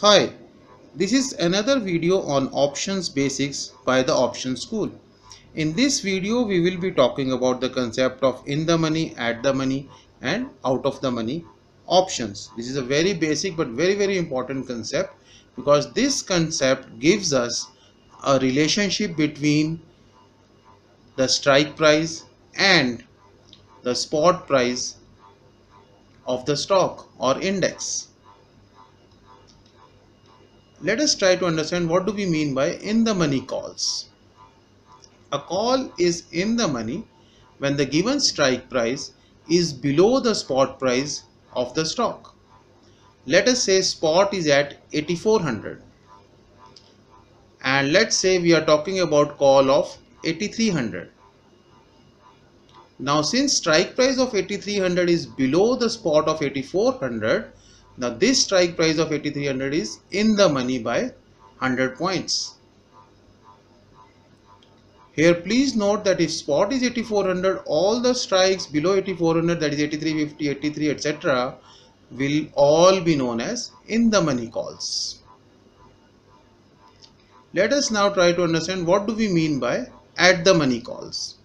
Hi, this is another video on options basics by the option school. In this video we will be talking about the concept of in the money, at the money and out of the money options. This is a very basic but very very important concept because this concept gives us a relationship between the strike price and the spot price of the stock or index. Let us try to understand what do we mean by in the money calls. A call is in the money when the given strike price is below the spot price of the stock. Let us say spot is at 8400 and let's say we are talking about call of 8300 now since strike price of 8300 is below the spot of 8400, now this strike price of 8300 is in the money by 100 points. Here please note that if spot is 8400, all the strikes below 8400 that is 8350, 83 etc will all be known as in the money calls. Let us now try to understand what do we mean by at the money calls.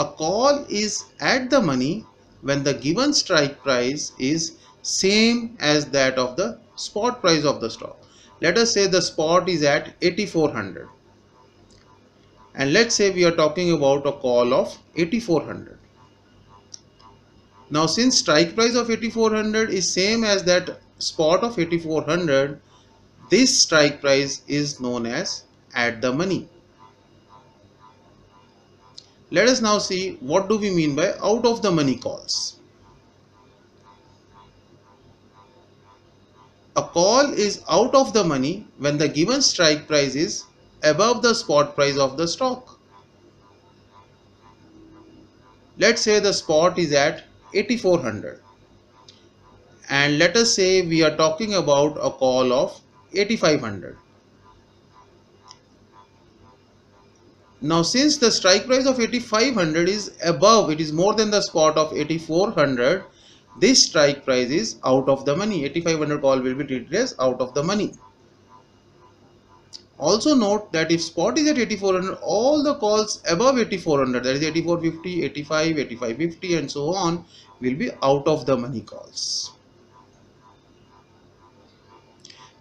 A call is at the money when the given strike price is same as that of the spot price of the stock. Let us say the spot is at 8400 and let's say we are talking about a call of 8400. Now since strike price of 8400 is same as that spot of 8400 this strike price is known as at the money. Let us now see what do we mean by out of the money calls. A call is out of the money when the given strike price is above the spot price of the stock. Let's say the spot is at 8400 and let us say we are talking about a call of 8500 Now since the strike price of 8500 is above, it is more than the spot of 8400, this strike price is out of the money. 8500 call will be treated as out of the money. Also note that if spot is at 8400, all the calls above 8400 that is 8450, 85, 8550 and so on will be out of the money calls.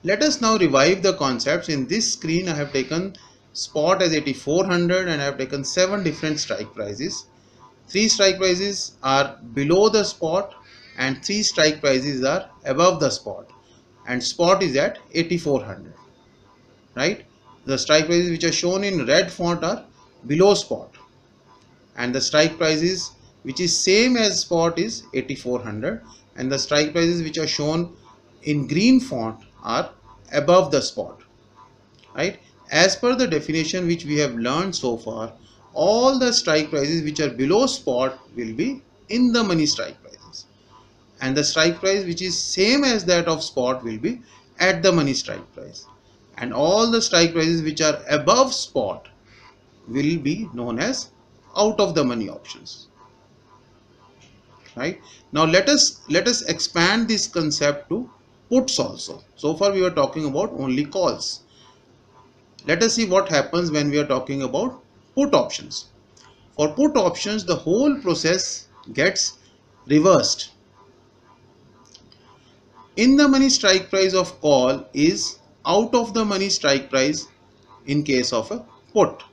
Let us now revive the concepts. In this screen I have taken spot as 8400 and I have taken seven different strike prices. Three strike prices are below the spot and three strike prices are above the spot. And spot is at 8400 right? The strike prices which are shown in red font are below spot. And the strike prices which is same as spot is 8400 and the strike prices which are shown in green font are above the spot right as per the definition which we have learned so far, all the strike prices which are below spot will be in the money strike prices. And the strike price which is same as that of spot will be at the money strike price. And all the strike prices which are above spot will be known as out of the money options. Right. Now let us let us expand this concept to puts also. So far we were talking about only calls let us see what happens when we are talking about put options. For put options, the whole process gets reversed. In the money strike price of call is out of the money strike price in case of a put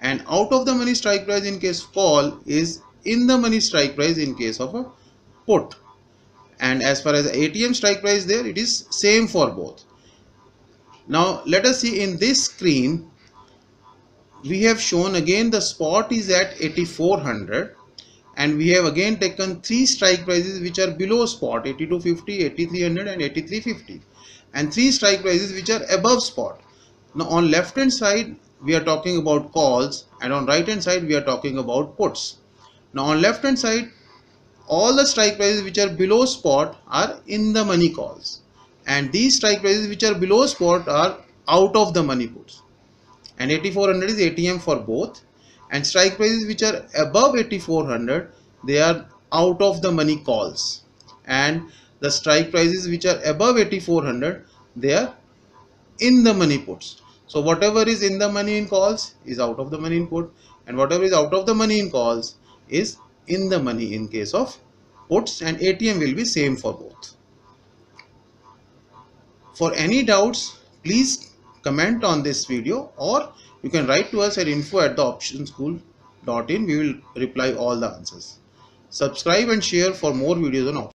and out of the money strike price in case of call is in the money strike price in case of a put and as far as ATM strike price there it is same for both now let us see in this screen we have shown again the spot is at 8400 and we have again taken three strike prices which are below spot 8250 8300 and 8350 and three strike prices which are above spot. Now on left hand side we are talking about calls and on right hand side we are talking about puts. Now on left hand side all the strike prices which are below spot are in the money calls and these strike prices which are below spot are out of the money puts and 8400 is ATM for both. And strike prices which are above 8400 they are out of the money calls. And the strike prices which are above 8400 they are in the money puts so whatever is in the money in calls is out of the money in put. And whatever is out of the money in calls is in the money in case of puts. And ATM will be same for both. For any doubts please comment on this video or you can write to us at info at the optionschool.in we will reply all the answers. Subscribe and share for more videos on options.